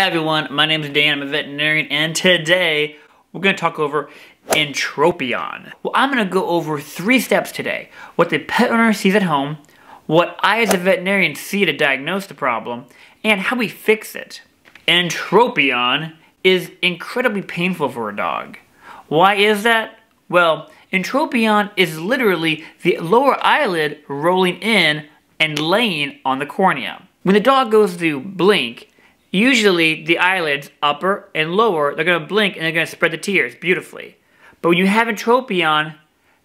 Hi everyone, my name is Dan, I'm a veterinarian, and today we're going to talk over entropion. Well, I'm going to go over three steps today. What the pet owner sees at home, what I as a veterinarian see to diagnose the problem, and how we fix it. Entropion is incredibly painful for a dog. Why is that? Well, entropion is literally the lower eyelid rolling in and laying on the cornea. When the dog goes to blink, usually the eyelids, upper and lower, they're going to blink and they're going to spread the tears beautifully. But when you have entropion,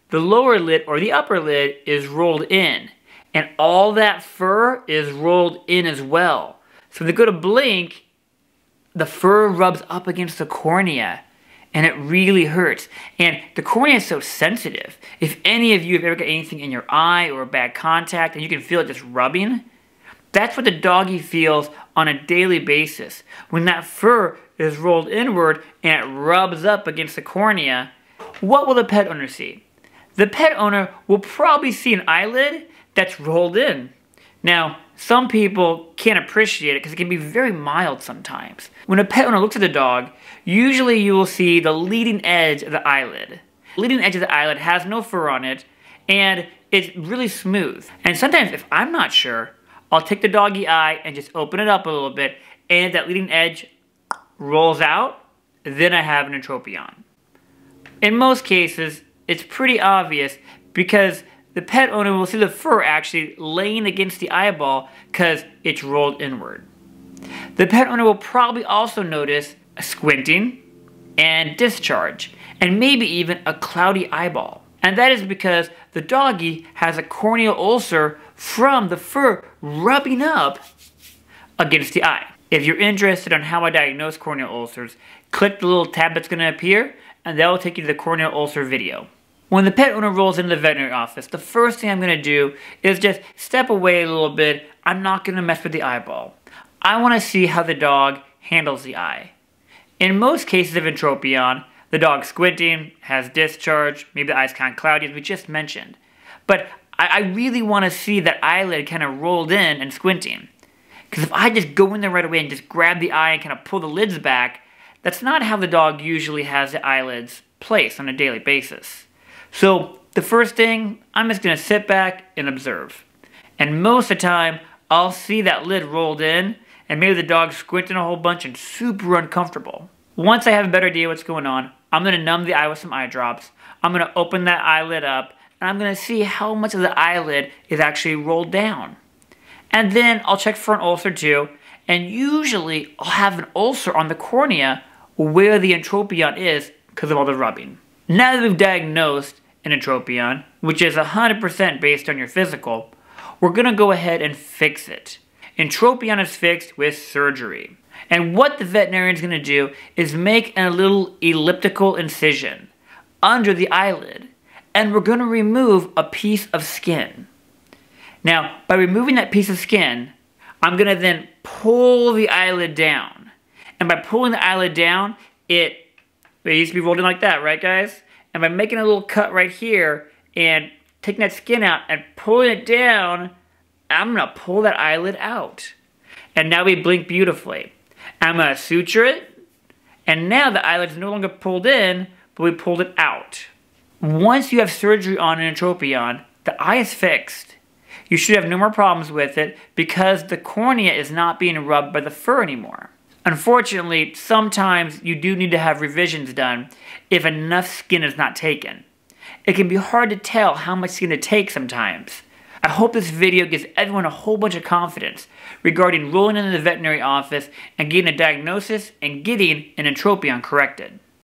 the lower lid or the upper lid is rolled in. And all that fur is rolled in as well. So when they go to blink, the fur rubs up against the cornea and it really hurts. And the cornea is so sensitive. If any of you have ever got anything in your eye or a bad contact and you can feel it just rubbing, that's what the doggy feels on a daily basis. When that fur is rolled inward and it rubs up against the cornea, what will the pet owner see? The pet owner will probably see an eyelid that's rolled in. Now, some people can't appreciate it because it can be very mild sometimes. When a pet owner looks at the dog, usually you will see the leading edge of the eyelid. The leading edge of the eyelid has no fur on it, and it's really smooth. And sometimes if I'm not sure, I'll take the doggy eye and just open it up a little bit, and if that leading edge rolls out, then I have an entropion. In most cases, it's pretty obvious because the pet owner will see the fur actually laying against the eyeball because it's rolled inward. The pet owner will probably also notice squinting and discharge, and maybe even a cloudy eyeball. And that is because the doggy has a corneal ulcer from the fur rubbing up against the eye. If you're interested on how I diagnose corneal ulcers, click the little tab that's going to appear, and that will take you to the corneal ulcer video. When the pet owner rolls into the veterinary office, the first thing I'm going to do is just step away a little bit. I'm not going to mess with the eyeball. I want to see how the dog handles the eye. In most cases of entropion, the dog squinting, has discharge, maybe the eye's kind of cloudy as we just mentioned. But I, I really want to see that eyelid kind of rolled in and squinting. Because if I just go in there right away and just grab the eye and kind of pull the lids back, that's not how the dog usually has the eyelids placed on a daily basis. So the first thing, I'm just going to sit back and observe. And most of the time, I'll see that lid rolled in, and maybe the dog's squinting a whole bunch and super uncomfortable. Once I have a better idea what's going on, I'm going to numb the eye with some eye drops. I'm going to open that eyelid up, and I'm going to see how much of the eyelid is actually rolled down. And then I'll check for an ulcer too, and usually I'll have an ulcer on the cornea where the entropion is because of all the rubbing. Now that we've diagnosed an entropion, which is 100% based on your physical, we're going to go ahead and fix it. Entropion is fixed with surgery. And what the veterinarian's going to do is make a little elliptical incision under the eyelid, and we're going to remove a piece of skin. Now, by removing that piece of skin, I'm going to then pull the eyelid down. And by pulling the eyelid down, it, it used to be rolled in like that, right guys? And by making a little cut right here and taking that skin out and pulling it down, I'm gonna pull that eyelid out. And now we blink beautifully. I'm gonna suture it, and now the eyelid's no longer pulled in, but we pulled it out. Once you have surgery on an entropion, the eye is fixed. You should have no more problems with it because the cornea is not being rubbed by the fur anymore. Unfortunately, sometimes you do need to have revisions done if enough skin is not taken. It can be hard to tell how much skin to take sometimes. I hope this video gives everyone a whole bunch of confidence regarding rolling into the veterinary office and getting a diagnosis and getting an entropion corrected.